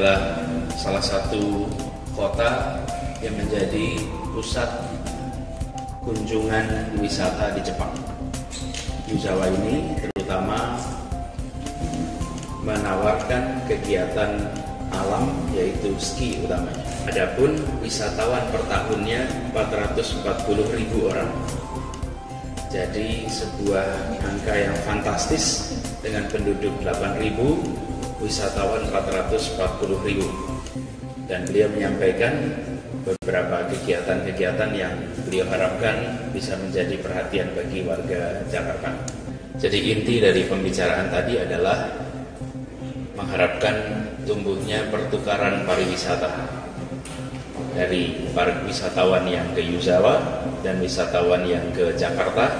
Adalah salah satu kota yang menjadi pusat kunjungan wisata di Jepang. Jawa ini terutama menawarkan kegiatan alam yaitu ski utamanya. Adapun wisatawan per tahunnya 440 ribu orang. Jadi sebuah angka yang fantastis dengan penduduk 8 ribu wisatawan 440 ribu dan beliau menyampaikan beberapa kegiatan-kegiatan yang beliau harapkan bisa menjadi perhatian bagi warga Jakarta. Jadi inti dari pembicaraan tadi adalah mengharapkan tumbuhnya pertukaran pariwisata dari para wisatawan yang ke Yuzawa dan wisatawan yang ke Jakarta.